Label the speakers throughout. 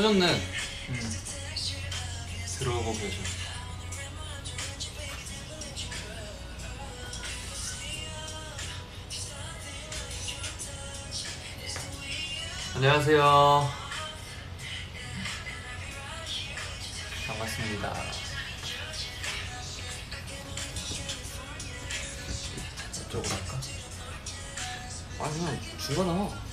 Speaker 1: 터졌네.
Speaker 2: 음. 들어오고 계셔. 안녕하세요. 반갑습니다. 이쪽으로 할까?
Speaker 1: 아 그냥 중간에 와.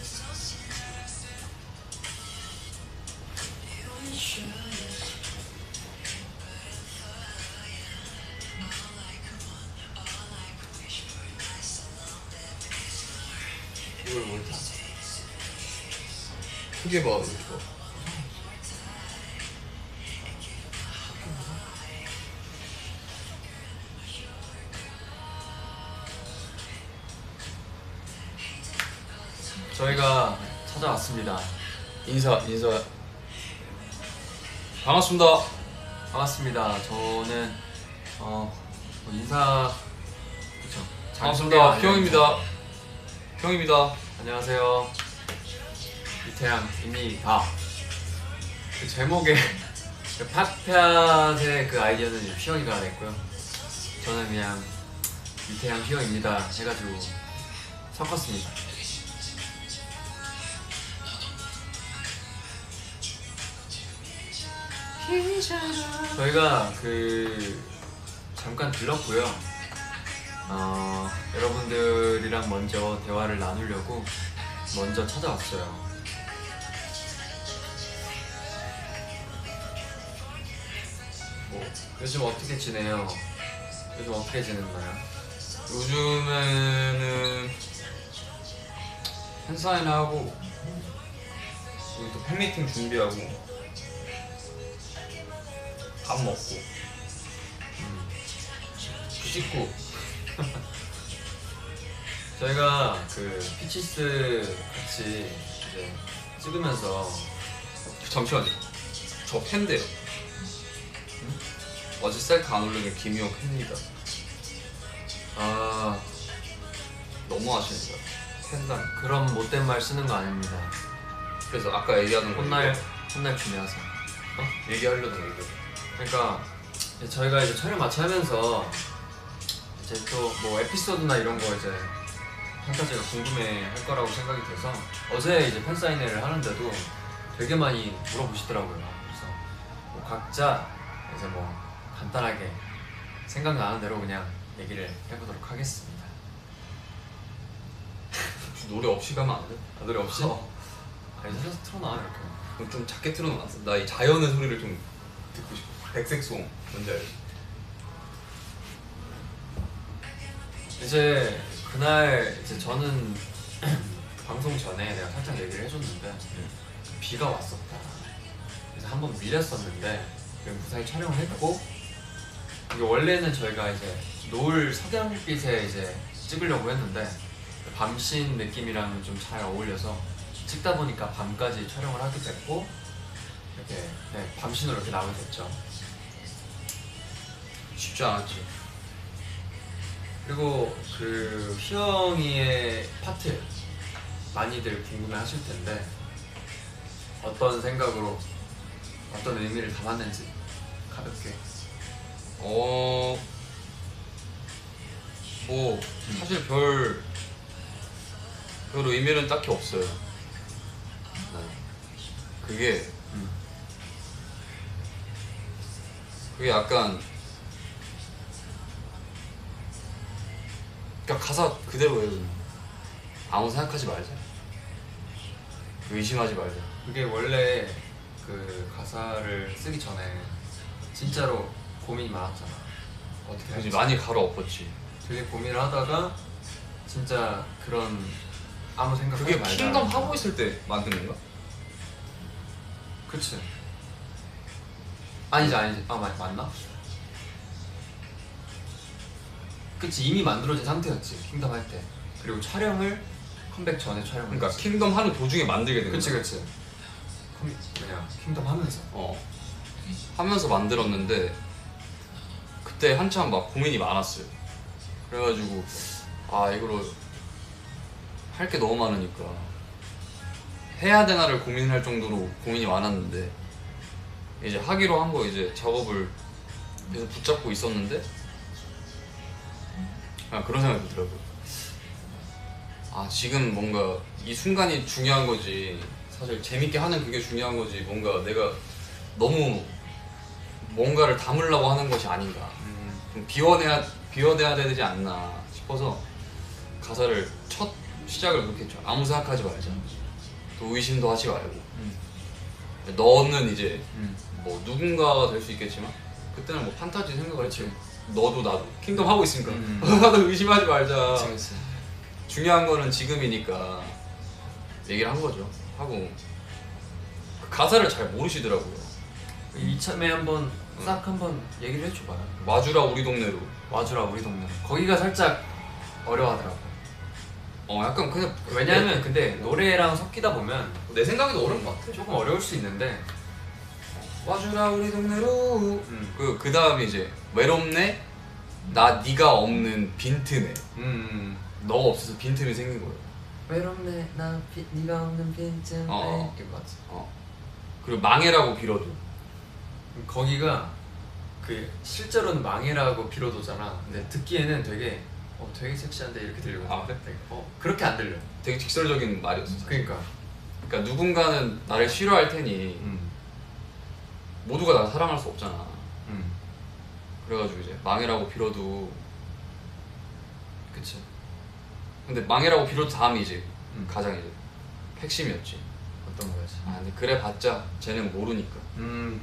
Speaker 1: 크게 봐 이거.
Speaker 2: 저희가 찾아왔습니다.
Speaker 1: 인사 인사. 반갑습니다.
Speaker 2: 반갑습니다. 저는 어뭐 인사 그쵸
Speaker 1: 반갑습니다.
Speaker 2: 자기소개
Speaker 1: 형입니다. 형입니다.
Speaker 2: 안녕하세요. 이태양입니다. 그 제목에 그 팟팟의 그 아이디어는 휘영이가 냈고요. 저는 그냥 이태양 휘영입니다 해가지고 섞었습니다. 저희가 그 잠깐 들렀고요. 어, 여러분들이랑 먼저 대화를 나누려고 먼저 찾아왔어요. 요즘 어떻게 지내요? 요즘 어떻게 지냈나요?
Speaker 1: 요즘에는 팬사인 하고 그리고 또 팬미팅 준비하고 밥 먹고
Speaker 2: 음,
Speaker 1: 씻고
Speaker 2: 저희가 그 피치스 같이 이제 찍으면서
Speaker 1: 잠시만요. 저 팬데요. 어제 셀카 안 올린 게 김희영 팬입니다.
Speaker 2: 아
Speaker 1: 너무 하시니까 팬단.
Speaker 2: 그런 못된 말 쓰는 거 아닙니다.
Speaker 1: 그래서 아까 얘기하는 거
Speaker 2: 혼날 혼날 준비하세요.
Speaker 1: 얘기하려던 얘기.
Speaker 2: 그러니까 이제 저희가 이제 촬영 마치 하면서 이제 또 뭐 에피소드나 이런 거 이제 팬타지가 궁금해 할 거라고 생각이 돼서 어제 이제 팬사인회를 하는데도 되게 많이 물어보시더라고요. 그래서 뭐 각자 이제 뭐 간단하게 생각나는 대로 그냥 얘기를 해보도록 하겠습니다.
Speaker 1: 노래 없이 가면 안 돼?
Speaker 2: 아, 노래 없이?
Speaker 1: 어.
Speaker 2: 아니 살짝 틀어놔 이렇게.
Speaker 1: 그럼 좀 작게 틀어놨어. 나 이 자연의 소리를 좀 듣고 싶어. 백색송 뭔지 알지?
Speaker 2: 이제 그날 이제 저는 방송 전에 내가 살짝 얘기를 해줬는데 비가 왔었다. 그래서 한번 밀렸었는데 무사히 촬영을 했고 이게 원래는 저희가 이제 노을 석양빛에 이제 찍으려고 했는데 밤신 느낌이랑 좀 잘 어울려서 찍다 보니까 밤까지 촬영을 하게 됐고 이렇게 네, 밤신으로 이렇게 나오게 됐죠.
Speaker 1: 쉽지 않았지.
Speaker 2: 그리고 그 휘영이의 파트 많이들 궁금해 하실 텐데 어떤 생각으로 어떤 의미를 담았는지 가볍게
Speaker 1: 어, 뭐 사실 별, 별 의미는 딱히 없어요. 네. 그게
Speaker 2: 음.
Speaker 1: 그게 약간 그러니까 가사 그대로예요. 아무 생각하지 말자. 의심하지 말자.
Speaker 2: 그게 원래 그 가사를 쓰기 전에 진짜로 고민이 많았잖아 어떻게
Speaker 1: 그지
Speaker 2: 할지
Speaker 1: 많이 갈아엎었지.
Speaker 2: 되게 고민을 하다가 진짜 그런 아무 생각하지
Speaker 1: 그게
Speaker 2: 말자
Speaker 1: 킹덤 하고 있을 때 만든 건가?
Speaker 2: 그치 아니지 아니지 아 맞, 맞나? 그치 이미 만들어진 상태였지 킹덤 할 때 그리고 촬영을 컴백 전에 촬영을
Speaker 1: 그러니까
Speaker 2: 했지.
Speaker 1: 킹덤 하는 도중에 만들게 된
Speaker 2: 그치
Speaker 1: 거야.
Speaker 2: 그치 컴, 뭐냐 킹덤 하면서
Speaker 1: 어 하면서 만들었는데 그때 한참 막 고민이 많았어요. 그래가지고 아 이거로 할 게 너무 많으니까 해야 되나를 고민할 정도로 고민이 많았는데 이제 하기로 한 거 이제 작업을 계속 붙잡고 있었는데 아 그런 생각이 들더라고요. 아 지금 뭔가 이 순간이 중요한 거지 사실 재밌게 하는 그게 중요한 거지 뭔가 내가 너무 뭔가를 담으려고 하는 것이 아닌가 비워내야 비워내야 되지 않나 싶어서 가사를 첫 시작을 그렇게 했죠. 아무 생각하지 말자. 또 의심도 하지 말고.
Speaker 2: 음,
Speaker 1: 너는 이제
Speaker 2: 음.
Speaker 1: 뭐 누군가가 될 수 있겠지만 그때는 뭐 판타지 생각을 했지. 너도 나도 킹덤 하고 있으니까
Speaker 2: 음.
Speaker 1: 나도 의심하지 말자.
Speaker 2: 그치, 그치.
Speaker 1: 중요한 거는 지금이니까 얘기를 한 거죠. 하고 그 가사를 잘 모르시더라고요.
Speaker 2: 이참에 한번 싹 한번 얘기를 해줘봐요.
Speaker 1: 마주라 우리 동네로.
Speaker 2: 와주라 우리 동네. 거기가 살짝 어려워하더라고.
Speaker 1: 어 약간 그냥
Speaker 2: 왜냐하면 근데 노래랑 섞이다 보면
Speaker 1: 내 생각에도 어려운 것 같아.
Speaker 2: 조금 어려울 수 있는데.
Speaker 1: 와주라 우리 동네로
Speaker 2: 음.
Speaker 1: 그, 그 다음에 이제 외롭네 나 네가 없는 빈틈에
Speaker 2: 음.
Speaker 1: 너가 없어서 빈틈이 생긴 거예요
Speaker 2: 외롭네 나 비, 네가 없는 빈틈에
Speaker 1: 어.
Speaker 2: 이거 같지.
Speaker 1: 어. 그리고 망해라고 빌어도
Speaker 2: 거기가 그 실제로는 망해라고 빌어도잖아. 근데 듣기에는 되게 어 되게 섹시한데 이렇게 들리거든.
Speaker 1: 아, 그래?
Speaker 2: 되게, 어 그렇게 안 들려.
Speaker 1: 되게 직설적인 말이었어 사실.
Speaker 2: 그러니까.
Speaker 1: 그러니까 누군가는 나를 싫어할 테니
Speaker 2: 음.
Speaker 1: 모두가 나를 사랑할 수 없잖아
Speaker 2: 음.
Speaker 1: 그래가지고 이제 망해라고 빌어도
Speaker 2: 그치.
Speaker 1: 근데 망해라고 빌어도 다음이 이제
Speaker 2: 음.
Speaker 1: 가장 이제 핵심이었지
Speaker 2: 어떤 거지?
Speaker 1: 아 근데 그래 봤자 쟤는 모르니까
Speaker 2: 음.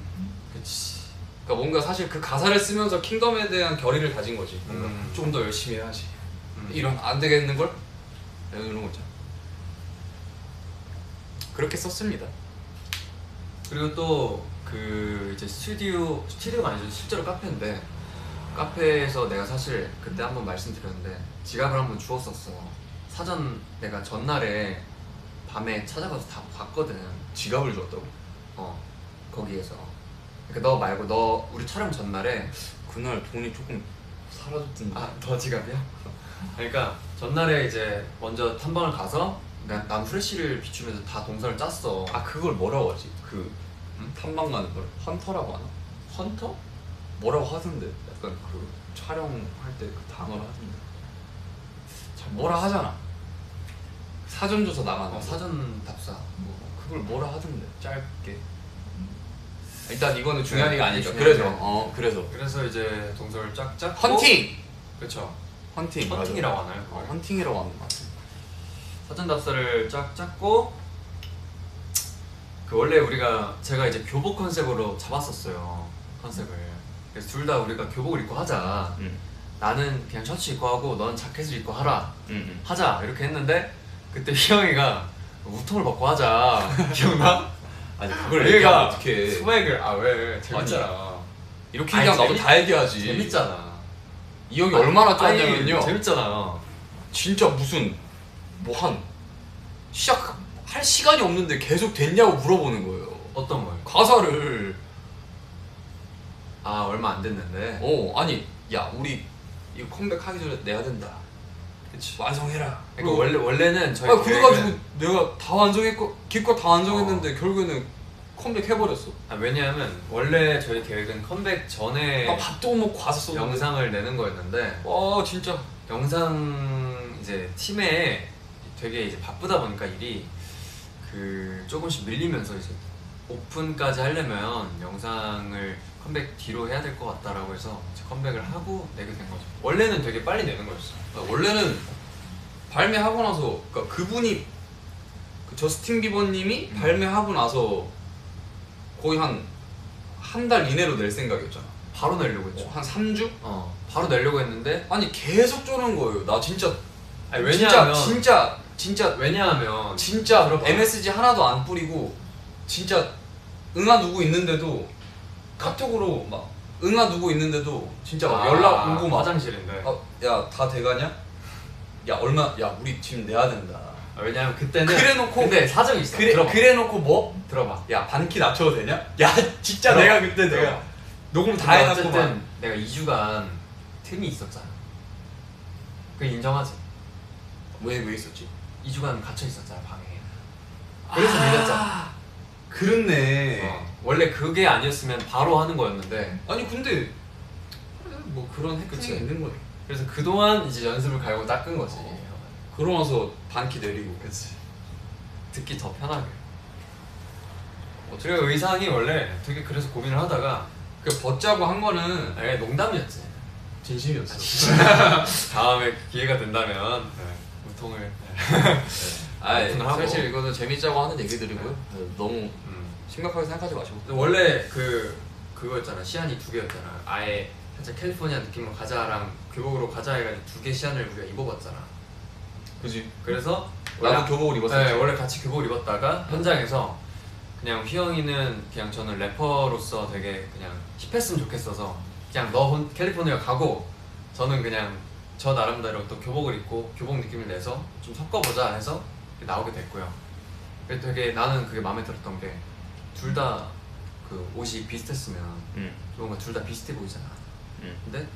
Speaker 2: 그치.
Speaker 1: 그러니까 뭔가 사실 그 가사를 쓰면서 킹덤에 대한 결의를 다진 거지 뭔가
Speaker 2: 음.
Speaker 1: 좀더 열심히 해야지
Speaker 2: 음.
Speaker 1: 이런 안 되겠는 걸 이런 거 있잖아. 그렇게 썼습니다.
Speaker 2: 그리고 또 그 이제 스튜디오 스튜디오가 아니죠 실제로 카페인데 카페에서 내가 사실 그때 한번 말씀드렸는데 지갑을 한번 주웠었어 사전 내가 전날에 밤에 찾아가서 다 봤거든
Speaker 1: 지갑을 줬다고?
Speaker 2: 어 거기에서 그러니까 너 말고 너 우리 촬영 전날에
Speaker 1: 그날 돈이 조금 사라졌던데.
Speaker 2: 아 더 지갑이야? 그러니까 전날에 이제 먼저 탐방을 가서 난, 난 프레쉬를 비추면서 다 동선을 짰어
Speaker 1: 아 그걸 뭐라고 하지? 그
Speaker 2: 음?
Speaker 1: 탐방 가는 걸 헌터라고 하나?
Speaker 2: 헌터?
Speaker 1: 뭐라고 하던데? 약간 그 촬영할 때 그 단어를 하던데. 참 뭐라 하잖아. 사전 조사 나가는
Speaker 2: 어,
Speaker 1: 거.
Speaker 2: 사전 답사
Speaker 1: 뭐 그걸 뭐라 하던데 짧게. 일단 이거는 중요한
Speaker 2: 네,
Speaker 1: 얘기가.
Speaker 2: 중요한
Speaker 1: 그래서
Speaker 2: 얘기.
Speaker 1: 어 그래서
Speaker 2: 그래서 이제 동선을 쫙 짰고
Speaker 1: 헌팅.
Speaker 2: 그렇죠
Speaker 1: 헌팅.
Speaker 2: 헌팅이라고
Speaker 1: 맞아.
Speaker 2: 하나요?
Speaker 1: 어, 헌팅이라고 하는 것 같아.
Speaker 2: 사전 답사를 쫙 짰고 그 원래 우리가 제가 이제 교복 컨셉으로 잡았었어요 컨셉을 그래서 둘 다 우리가 교복을 입고 하자
Speaker 1: 응.
Speaker 2: 나는 그냥 셔츠 입고 하고 넌 자켓을 입고 하라
Speaker 1: 응. 응.
Speaker 2: 하자 이렇게 했는데 그때 희영이가 우통을 벗고 하자 기억나?
Speaker 1: 아니 그걸 얘기하면 어떻게
Speaker 2: 스웩을 아왜 재밌잖아
Speaker 1: 이렇게
Speaker 2: 아니,
Speaker 1: 얘기하면 나도
Speaker 2: 재밌-
Speaker 1: 다 얘기하지.
Speaker 2: 재밌잖아
Speaker 1: 이 형이 얼마나
Speaker 2: 아니,
Speaker 1: 짰냐면요.
Speaker 2: 재밌잖아
Speaker 1: 진짜 무슨 뭐 한 시작 할 시간이 없는데 계속 됐냐고 물어보는 거예요.
Speaker 2: 어떤 걸?
Speaker 1: 가사를
Speaker 2: 아 얼마 안 됐는데
Speaker 1: 어 아니 야 우리 이거 컴백하기 전에 내야 된다.
Speaker 2: 그치
Speaker 1: 완성해라.
Speaker 2: 그러니까 원래 원래는 저희
Speaker 1: 아 그래가지고
Speaker 2: 계획은-
Speaker 1: 내가 다 완성했고 기껏 다 완성했는데 결국에는 컴백 해버렸어.
Speaker 2: 아, 왜냐하면 원래 저희 계획은 컴백 전에
Speaker 1: 나 밥도 못 먹고 썼는데.
Speaker 2: 영상을 내는 거였는데
Speaker 1: 와 진짜.
Speaker 2: 영상 이제 팀에 되게 이제 바쁘다 보니까 일이 그 조금씩 밀리면서 이제 오픈까지 하려면 영상을 컴백 뒤로 해야 될 것 같다라고 해서 컴백을 하고 내게 된 거죠. 원래는 되게 빨리 내는 거였어.
Speaker 1: 아, 원래는 발매하고 나서 그러니까 그분이 그 저스틴 비버님이
Speaker 2: 음.
Speaker 1: 발매하고 나서 거의 한 한 달 이내로 낼 생각이었잖아.
Speaker 2: 바로 내려고 했죠.
Speaker 1: 어, 한 3주?
Speaker 2: 어, 바로 내려고 했는데
Speaker 1: 아니 계속 쪼는 거예요. 나 진짜
Speaker 2: 아니, 왜냐하면
Speaker 1: 진짜 진짜
Speaker 2: 왜냐하면
Speaker 1: 진짜
Speaker 2: 들어봐.
Speaker 1: MSG 하나도 안 뿌리고 진짜 응아 누구 있는데도 카톡으로 막 응아 누구 있는데도 진짜 막
Speaker 2: 아,
Speaker 1: 연락 오고 막
Speaker 2: 화장실인데.
Speaker 1: 어, 야, 다 돼가냐? 야, 얼마, 야, 우리 지금 내야 된다.
Speaker 2: 아, 왜냐면 그때는
Speaker 1: 그래놓고-
Speaker 2: 근데 사정이 있어.
Speaker 1: 그래,
Speaker 2: 들어봐.
Speaker 1: 그래 놓고 뭐?
Speaker 2: 들어봐.
Speaker 1: 야, 반키 낮춰도 되냐? 야, 진짜
Speaker 2: 들어봐.
Speaker 1: 내가 그때
Speaker 2: 들어봐.
Speaker 1: 내가 녹음 다
Speaker 2: 근데
Speaker 1: 해놨고
Speaker 2: 어쨌든
Speaker 1: 막.
Speaker 2: 내가 2주간 틈이 있었잖아. 그 인정하지.
Speaker 1: 왜, 왜 있었지?
Speaker 2: 2주간 갇혀 있었잖아 방에. 그래서
Speaker 1: 아.
Speaker 2: 밀렸잖아.
Speaker 1: 그렇네.
Speaker 2: 어, 원래 그게 아니었으면 바로 하는 거였는데
Speaker 1: 아니 근데 뭐 그런. 해프닝이 있는 거야.
Speaker 2: 그래서 그동안 이제 연습을 갈고 닦은 거지.
Speaker 1: 그러면서 반키 내리고.
Speaker 2: 그치. 듣기 더 편하게. 그리고 의상이 원래 되게 그래서 고민을 하다가
Speaker 1: 그 벗자고 한 거는
Speaker 2: 아니 농담이었지.
Speaker 1: 진심이었어.
Speaker 2: 다음에 기회가 된다면 우통을
Speaker 1: 아,
Speaker 2: 오픈을 하고.
Speaker 1: 사실 이거는 재밌자고 하는 얘기들이고요. 네, 너무
Speaker 2: 음.
Speaker 1: 심각하게 생각하지 마시고.
Speaker 2: 원래 그 그거였잖아 시안이 두 개였잖아 아예 살짝 캘리포니아 느낌으로 가자랑 교복으로 가자 해가지고 두 개 시안을 우리가 입어봤잖아
Speaker 1: 그지.
Speaker 2: 그래서
Speaker 1: 나도 교복을 입었었지.
Speaker 2: 네, 원래 같이 교복을 입었다가 현장에서 그냥 휘영이는 그냥 저는 래퍼로서 되게 그냥 힙했으면 좋겠어서 그냥 너 혼, 캘리포니아 가고 저는 그냥 저 나름대로 또 교복을 입고 교복 느낌을 내서 좀 섞어보자 해서 나오게 됐고요. 되게 나는 그게 마음에 들었던 게 둘 다 그 옷이 비슷했으면
Speaker 1: 응.
Speaker 2: 뭔가 둘 다 비슷해 보이잖아.
Speaker 1: 응.
Speaker 2: 근데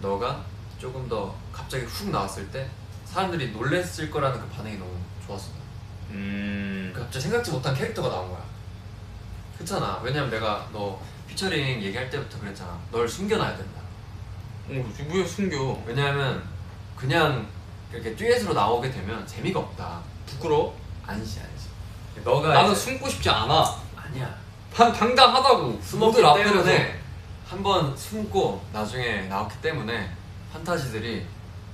Speaker 2: 너가 조금 더 갑자기 훅 나왔을 때 사람들이 놀랬을 거라는 그 반응이 너무 좋았어.
Speaker 1: 음.
Speaker 2: 그 갑자기 생각지 못한 캐릭터가 나온 거야. 그렇잖아. 왜냐면 내가 너 피처링 얘기할 때부터 그랬잖아. 널 숨겨놔야 된다.
Speaker 1: 어, 왜 숨겨?
Speaker 2: 왜냐하면 그냥 이렇게 듀엣으로 나오게 되면 재미가 없다.
Speaker 1: 부끄러워?
Speaker 2: 아니지 아니지. 너가
Speaker 1: 나는
Speaker 2: 이제-
Speaker 1: 숨고 싶지 않아.
Speaker 2: 아니야.
Speaker 1: 당, 당당하다고.
Speaker 2: 숨었기
Speaker 1: 모두 앞에서.
Speaker 2: 때문에 한 번 숨고 나중에 나왔기 때문에 판타지들이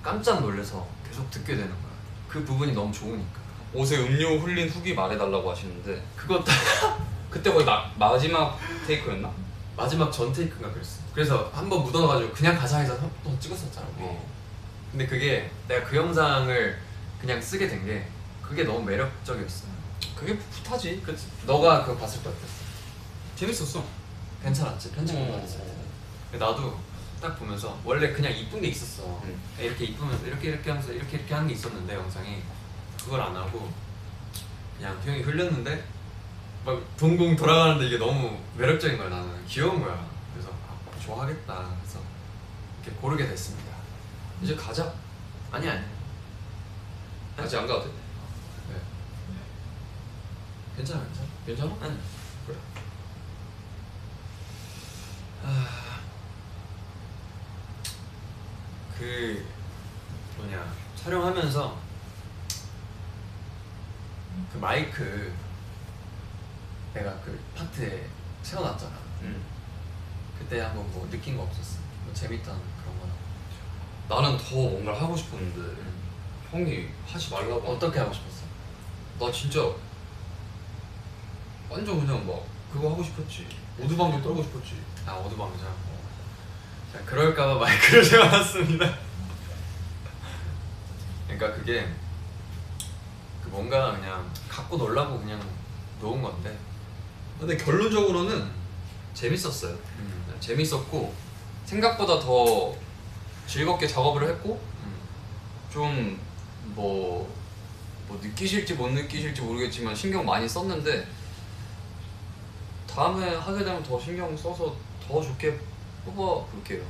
Speaker 2: 깜짝 놀래서 계속 듣게 되는 거야. 그 부분이 너무 좋으니까.
Speaker 1: 옷에 음료 흘린 후기 말해달라고 하시는데
Speaker 2: 그것도
Speaker 1: 그때 거의 마, 마지막 테이크였나?
Speaker 2: 마지막 전 테이크인가 그랬어. 그래서 한 번 묻어가지고 그냥 가자 해서 한번 찍었었잖아. 우리.
Speaker 1: 어.
Speaker 2: 근데 그게 내가 그 영상을 그냥 쓰게 된 게 그게 너무 매력적이었어.
Speaker 1: 그게 풋풋하지.
Speaker 2: 그치? 너가 그거 봤을 때 어땠어?
Speaker 1: 재밌었어.
Speaker 2: 괜찮았지? 편집본
Speaker 1: 어.
Speaker 2: 받았을 때. 근데 나도 딱 보면서 원래 그냥 이쁜 게 있었어.
Speaker 1: 응.
Speaker 2: 이렇게 이쁘면서 이렇게 이렇게 하면서 이렇게 이렇게 하는 게 있었는데 영상이 그걸 안 하고 그냥 형이 흘렸는데 막 동공 돌아가는데 이게 너무 매력적인 거야 나는 귀여운 거야. 그래서 아, 좋아하겠다. 그래서 이렇게 고르게 됐습니다.
Speaker 1: 이제 가자.
Speaker 2: 아니 아니.
Speaker 1: 아직 안 가도 돼.
Speaker 2: 네. 괜찮아 괜찮아.
Speaker 1: 괜찮아?
Speaker 2: 아니.
Speaker 1: 그래.
Speaker 2: 그 뭐냐 촬영하면서 그 마이크 내가 그 파트에 세워놨잖아.
Speaker 1: 응.
Speaker 2: 그때 한번 뭐 느낀 거 없었어? 뭐 재밌던 그런 거나.
Speaker 1: 나는 더 뭔가를 하고 싶었는데
Speaker 2: 응.
Speaker 1: 형이 하지 말라고.
Speaker 2: 어떻게 하고 싶었어?
Speaker 1: 나 진짜 완전 그냥 막 그거 하고 싶었지. 오두방도 떨고 싶었지.
Speaker 2: 아 오두방정. 어. 자 그럴까봐 마이크를 세워놨습니다. 그러니까 그게 그 뭔가 그냥 갖고 놀라고 그냥 놓은 건데.
Speaker 1: 근데 결론적으로는 재밌었어요.
Speaker 2: 음.
Speaker 1: 재밌었고 생각보다 더 즐겁게 작업을 했고
Speaker 2: 음.
Speaker 1: 좀뭐 뭐 느끼실지 못 느끼실지 모르겠지만 신경 많이 썼는데 다음에 하게 되면 더 신경 써서 더 좋게 뽑아 볼게요.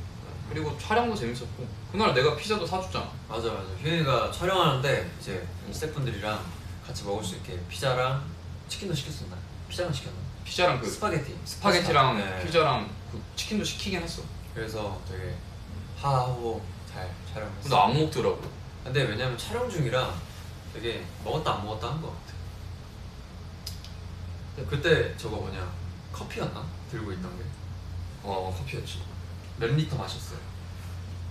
Speaker 1: 그리고 촬영도 재밌었고 그날 내가 피자도 사줬잖아.
Speaker 2: 맞아 맞아 휴일이가 촬영하는데 이제 스태프분들이랑 같이 먹을 수 있게 피자랑 치킨도 시켰었나? 피자만 시켰나?
Speaker 1: 피자랑 그
Speaker 2: 스파게티
Speaker 1: 스파게티랑
Speaker 2: 네.
Speaker 1: 피자랑 그 치킨도 시키긴 했어.
Speaker 2: 그래서 되게 하하호 잘 촬영했어
Speaker 1: 근데 안 먹더라고.
Speaker 2: 근데 왜냐면 촬영 중이라 되게 먹었다 안 먹었다 한 것 같아 근데 그때 저거 뭐냐 커피였나? 들고 있던 게 몇
Speaker 1: 어 커피였지.
Speaker 2: 리터 마셨어요?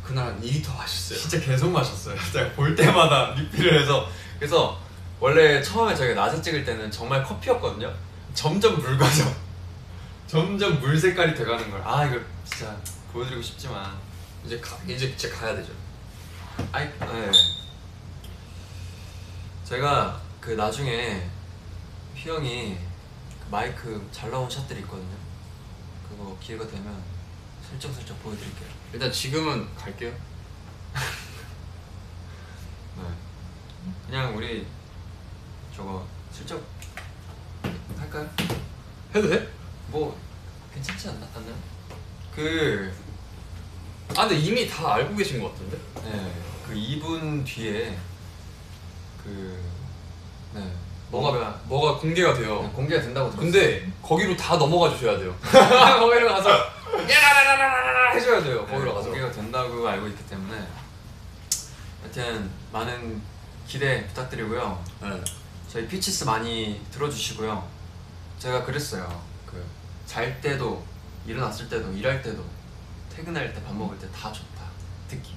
Speaker 1: 그날 한 2리터 마셨어요.
Speaker 2: 진짜 계속 마셨어요. 제가 볼 때마다 리필을 해서 그래서 원래 처음에 저희가 낮에 찍을 때는 정말 커피였거든요. 점점 묽어져. 점점 물 색깔이 돼가는 걸. 아 이거 진짜 보여드리고 싶지만
Speaker 1: 이제 가 이제 진짜 가야 되죠.
Speaker 2: 아이 네. 제가 그 나중에 휘영이 그 마이크 잘 나온 샷들 있거든요. 그거 기회가 되면 슬쩍 슬쩍 보여드릴게요.
Speaker 1: 일단 지금은 갈게요.
Speaker 2: 네. 그냥 우리 저거 슬쩍 할까요?
Speaker 1: 해도 돼?
Speaker 2: 뭐 괜찮지 않나? 않나요? 그,
Speaker 1: 아 근데 이미 다 알고 계신 것 같은데?
Speaker 2: 네, 그 2분 뒤에 그, 네,
Speaker 1: 뭐가 뭐가 공개가 돼요.
Speaker 2: 공개가 된다고 들었어요.
Speaker 1: 근데 거기로 다 넘어가 주셔야 돼요. 거기로 가서 야라라라라라 해줘야 돼요. 거기로
Speaker 2: 네,
Speaker 1: 가서.
Speaker 2: 공개가 된다고 알고 있기 때문에 하여튼 많은 기대 부탁드리고요.
Speaker 1: 네.
Speaker 2: 저희 Peaches 많이 들어주시고요. 제가 그랬어요. 그 잘 때도 일어났을 때도 일할 때도 퇴근할 때 밥 먹을 때 다 좋다. 듣기.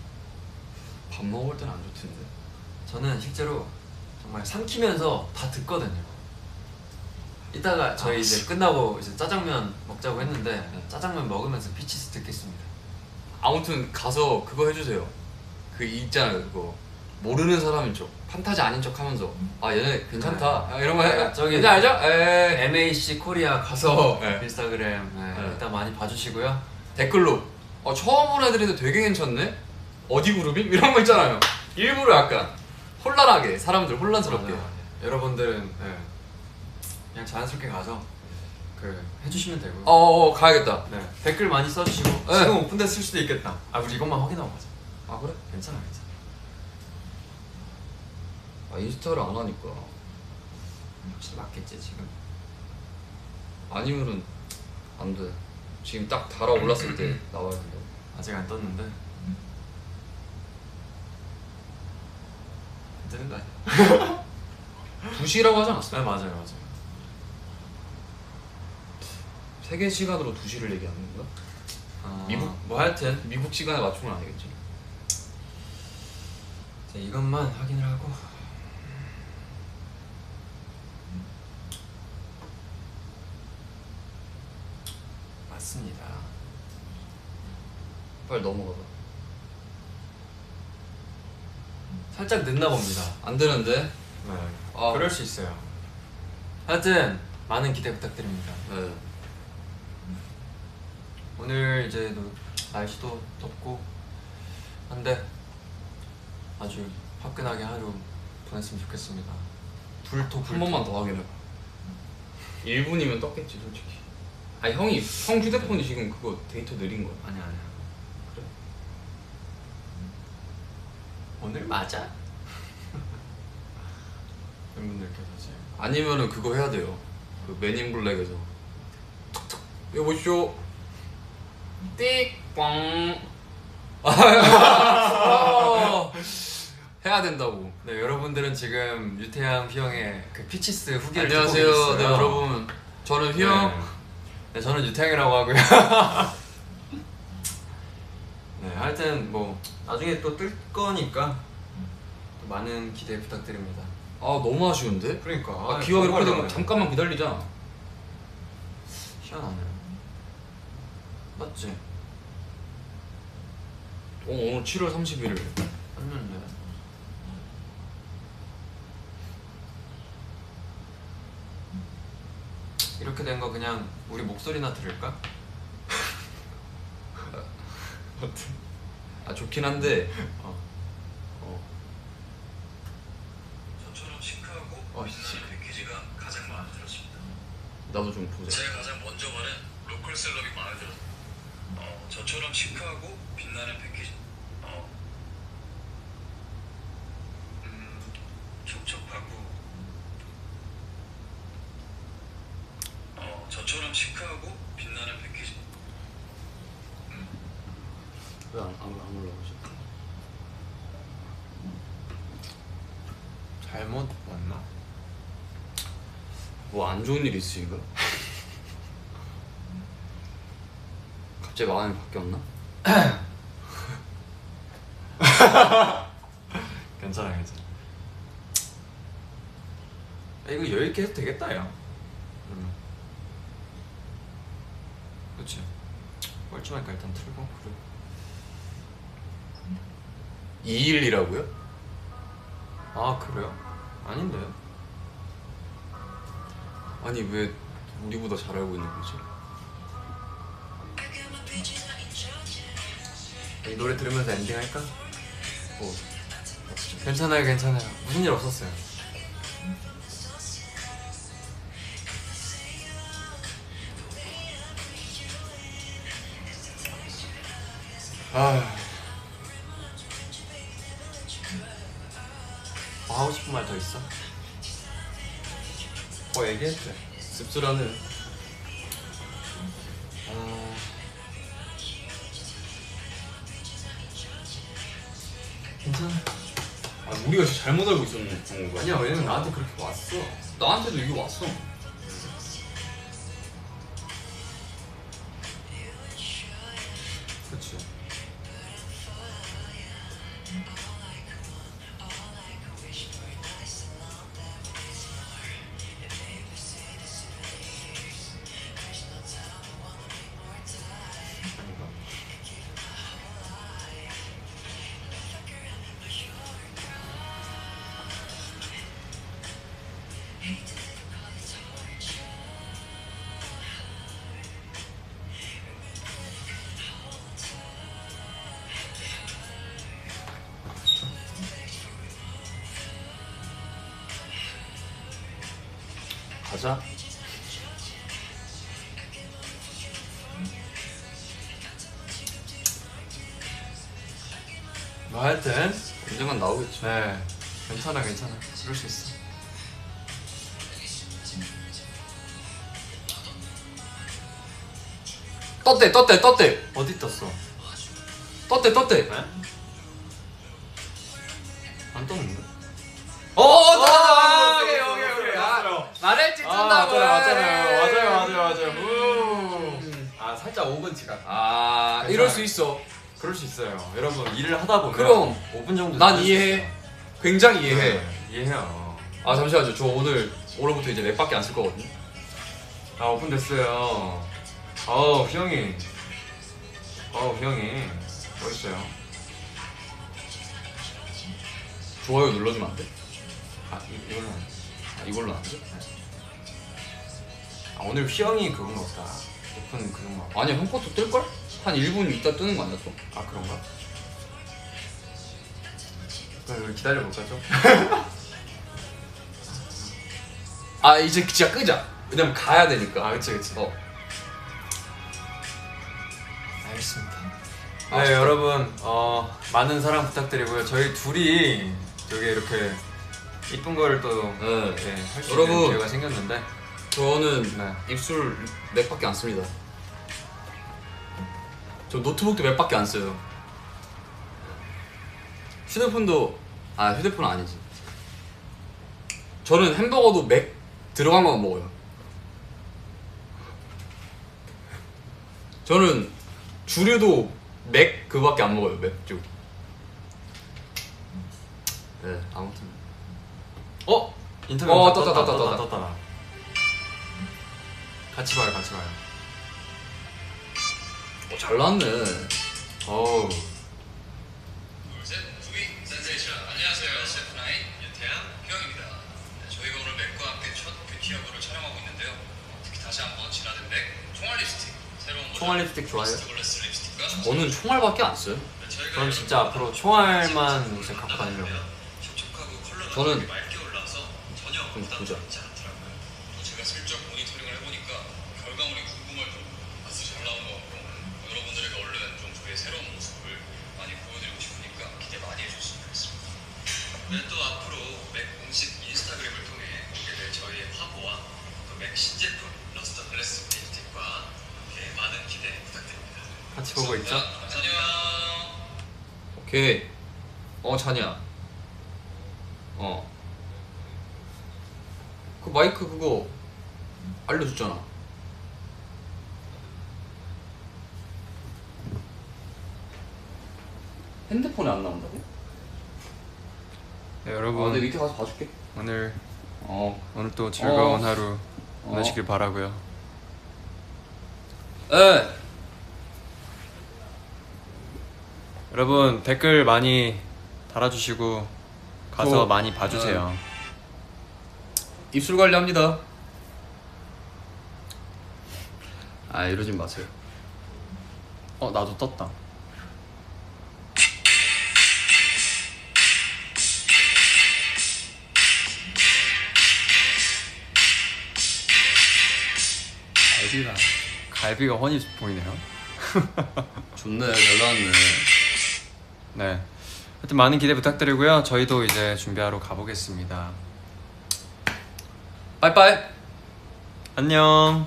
Speaker 1: 밥 먹을 때는 안 좋던데.
Speaker 2: 저는 실제로 정말 삼키면서 다 듣거든요. 이따가 저희
Speaker 1: 아,
Speaker 2: 이제 끝나고 이제 짜장면 먹자고 했는데 짜장면 먹으면서 Peaches 듣겠습니다.
Speaker 1: 아무튼 가서 그거 해주세요. 그 있잖아요 그거 모르는 사람인 척 판타지 아닌 척 하면서 아 얘네 괜찮다 야, 이런 거 해.
Speaker 2: 네, 저기-
Speaker 1: 저기 알죠? 에
Speaker 2: MAC 코리아 가서
Speaker 1: 네.
Speaker 2: 인스타그램 네,
Speaker 1: 네.
Speaker 2: 일단 많이 봐주시고요.
Speaker 1: 댓글로 어, 처음 온 애들인데 되게 괜찮네. 어디 그룹임? 이런 거 있잖아요. 일부러 약간 혼란하게 사람들 혼란스럽게.
Speaker 2: 맞아요. 여러분들은 네, 그냥 자연스럽게 가서 그 해주시면 되고요.
Speaker 1: 어, 어, 어, 가야겠다.
Speaker 2: 네, 댓글 많이 써주시고
Speaker 1: 네.
Speaker 2: 지금 오픈됐을 수도 있겠다. 아 우리 이것만 확인하고 가자.
Speaker 1: 아 그래?
Speaker 2: 괜찮아 괜찮아.
Speaker 1: 아 인스타를 안 하니까
Speaker 2: 혹시 맞겠지 지금?
Speaker 1: 아니면은 안 돼. 지금 딱 달아 올랐을 때 나와야 된다고.
Speaker 2: 아직 안 떴는데 안 뜨는 거 아니야?
Speaker 1: 2시라고 하지 않았어?
Speaker 2: 네 맞아요 맞아요.
Speaker 1: 세계 시간으로 2시를 얘기하는 건가?
Speaker 2: 아,
Speaker 1: 미국?
Speaker 2: 뭐 하여튼
Speaker 1: 미국 시간에 맞춘 건 아니겠지?
Speaker 2: 이제 이것만 확인을 하고 맞습니다.
Speaker 1: 빨리 넘어가봐.
Speaker 2: 살짝 늦나 봅니다.
Speaker 1: 안 되는데?
Speaker 2: 네.
Speaker 1: 아.
Speaker 2: 그럴 수 있어요. 하여튼 많은 기대 부탁드립니다.
Speaker 1: 네.
Speaker 2: 오늘 이제 또 날씨도 덥고 한데 아주 화끈하게 하루 보냈으면 좋겠습니다. 불토 불토.
Speaker 1: 한 번만 더 확인해. 1분이면 떴겠지 솔직히. 아 형이 형 휴대폰이 지금 그거 데이터 느린 거야.
Speaker 2: 아니야 아니야.
Speaker 1: 그래?
Speaker 2: 오늘 맞아? 팬분들께서 지금
Speaker 1: 아니면은 그거 해야 돼요. 그 맨인 블랙에서 톡톡 여보쇼 띡꽝 아, 해야 된다고.
Speaker 2: 네 여러분들은 지금 유태양 휘영의 그 피치스 후기를 듣고
Speaker 1: 안녕하세요,
Speaker 2: 계셨어요.
Speaker 1: 네, 여러분. 저는 휘영.
Speaker 2: 네. 네, 저는 유태양이라고 하고요. 네, 하여튼 뭐 나중에 또 뜰 거니까 또 많은 기대 부탁드립니다.
Speaker 1: 아 너무 아쉬운데?
Speaker 2: 그러니까
Speaker 1: 아, 기왕 이렇게 되면 잠깐만 기다리자.
Speaker 2: 희한하네. 맞지?
Speaker 1: 어, 오늘 7월 31일.
Speaker 2: 했는데. 이렇게 된 거 그냥 우리 목소리나 들을까?
Speaker 1: 아 좋긴 한데.
Speaker 2: 어.
Speaker 1: 어.
Speaker 3: 저처럼 시크하고
Speaker 2: 어, 씨.
Speaker 3: 패키지가 가장 마음에 들었습니다.
Speaker 1: 나도 좀 보자.
Speaker 3: 제가 가장 먼저 말한 로컬 셀럽이 마음에 들었습니다. 어, 저처럼 시크하고 빛나는 패키지. 어, 음, 촉촉하고 어, 저처럼 시크하고 빛나는 패키지.
Speaker 1: 왜안 안, 안 올라오지?
Speaker 2: 잘못 왔나?
Speaker 1: 뭐 안 좋은 일 있으신가? 갑자기 마음이 바뀌었나?
Speaker 2: 괜찮아 괜찮아 야, 이거 여유있게 해도 되겠다 야 그러면 그치 뻘쭘하니까 일단 틀고 그래
Speaker 1: 2일이라고요?
Speaker 2: 아 그래요? 아닌데
Speaker 1: 아니 왜 우리보다 잘 알고 있는 거지?
Speaker 2: 이 노래 들으면서 엔딩 할까? 뭐 괜찮아요 괜찮아요 무슨 일 없었어요 아 뭐 얘기했지.
Speaker 1: 씁쓸하네.
Speaker 2: 아... 괜찮아.
Speaker 1: 아 우리가 진짜 잘못 알고 있었네 정우가.
Speaker 2: 아니야 왜냐면 나한테 그렇게 왔어.
Speaker 1: 나한테도 이거 왔어. 가자.
Speaker 2: 뭐 하여튼
Speaker 1: 언젠간 나오겠지.
Speaker 2: 네 괜찮아 괜찮아 그럴 수 있어.
Speaker 1: 떴대 떴대 떴대
Speaker 2: 어디 떴어?
Speaker 1: 떴대 떴대.
Speaker 2: 네? 안 떴는데?
Speaker 1: 어 떴다. 말했지
Speaker 2: 아
Speaker 1: 뜬다고.
Speaker 2: 맞아요 맞아요
Speaker 1: 에이.
Speaker 2: 맞아요 맞아요 맞아요 우. 아 살짝 5분 지각
Speaker 1: 아
Speaker 2: 괜찮아요.
Speaker 1: 이럴 수 있어.
Speaker 2: 그럴 수 있어요 여러분 일을 하다 보면
Speaker 1: 그럼.
Speaker 2: 5분 정도 난수
Speaker 1: 이해해.
Speaker 2: 있어요.
Speaker 1: 굉장히 이해해.
Speaker 2: 네, 이해해요
Speaker 1: 아 잠시만요. 저 오늘 오늘부터 이제 맥밖에 안 쓸 거거든요.
Speaker 2: 아 오픈 됐어요 어우 휘영이 어우 휘영이 멋있어요
Speaker 1: 좋아요 눌러주면 안 돼?
Speaker 2: 아 이, 이걸로 안 돼.
Speaker 1: 아, 이걸로 안 돼?
Speaker 2: 아 오늘 휘영이 그건가 보다 오픈 그건가 보다.
Speaker 1: 아니야 형 것도 뜰 걸? 한 1분 있다 뜨는 거 아니야 또?
Speaker 2: 아 그런가? 그럼 우리 기다려볼까 좀?
Speaker 1: 아 이제 진짜 끄자. 왜냐면 가야 되니까.
Speaker 2: 아 그치 그치
Speaker 1: 어.
Speaker 2: 알겠습니다
Speaker 1: 아,
Speaker 2: 네
Speaker 1: 진짜.
Speaker 2: 여러분 어, 많은 사랑 부탁드리고요 저희 둘이 여기 이렇게 이쁜 거를 또
Speaker 1: 네.
Speaker 2: 이렇게 할수
Speaker 1: 여러분.
Speaker 2: 있는 기회가 생겼는데
Speaker 1: 저는
Speaker 2: 네.
Speaker 1: 입술 맥밖에 안 씁니다. 저 노트북도 맥밖에 안 써요. 휴대폰도 아 휴대폰은 아니지. 저는 햄버거도 맥 들어간 거만 먹어요. 저는 주류도 맥 그거밖에 안 먹어요 맥주. 네 아무튼
Speaker 2: 어? 인터뷰
Speaker 1: 어,
Speaker 2: 떴다
Speaker 1: 떴다,
Speaker 2: 떴다
Speaker 1: 떴다,
Speaker 2: 같이 봐요 같이 봐요.
Speaker 1: 어, 잘 나왔네.
Speaker 2: 어우.
Speaker 3: 둘셋 gonna be sensation. 안녕하세요 SF9 유태양 휘영입니다. 네, 저희가 오늘 맥과 함께 첫 뷰티 화보를 촬영하고 있는데요. 특히 다시 한번 진화된 맥 총알 립스틱. 새로운 모델
Speaker 1: 총알 립스틱 좋아해요?
Speaker 3: Lustreglass 립스틱과
Speaker 1: 저는 총알밖에 안 써요.
Speaker 3: 네,
Speaker 2: 그럼 진짜 앞으로 총알만 이제 갖고
Speaker 3: 컬러가
Speaker 1: 저는
Speaker 3: 부담스럽지 않더라고요 또 제가 슬쩍 모니터링을 해보니까 결과물이 궁금할 정도로 아주 잘 나온 것 같고 여러분들에게 얼른 좀 저희의 새로운 모습을 많이 보여드리고 싶으니까 기대 많이 해주셨으면 좋겠습니다 네, 또 앞으로 맥 공식 인스타그램을 통해 보게 될 저희의 화보와 또맥 신제품 러스터 글래스 함께 많은 기대 부탁드립니다
Speaker 2: 같이 보고 있죠?
Speaker 3: 감사합니다
Speaker 1: 오케이. 어. 어. 그 마이크 그거 알려줬잖아. 핸드폰에 안 나온다고?
Speaker 2: 네
Speaker 1: 아, 봐줄게.
Speaker 2: 오늘
Speaker 1: 어.
Speaker 2: 오늘 또 즐거운
Speaker 1: 어.
Speaker 2: 하루
Speaker 1: 어.
Speaker 2: 보내시길 바라고요
Speaker 1: 에.
Speaker 2: 여러분 댓글 많이 달아주시고 가서
Speaker 1: 저-
Speaker 2: 많이 봐주세요
Speaker 1: 입술 관리합니다. 아 이러진 마세요.
Speaker 2: 어 나도 떴다 갈비가 갈비가 훤히 보이네요.
Speaker 1: 좋네 잘 나왔네.
Speaker 2: 네. 하여튼 많은 기대 부탁드리고요. 저희도 이제 준비하러 가보겠습니다.
Speaker 1: 빠이빠이.
Speaker 2: 안녕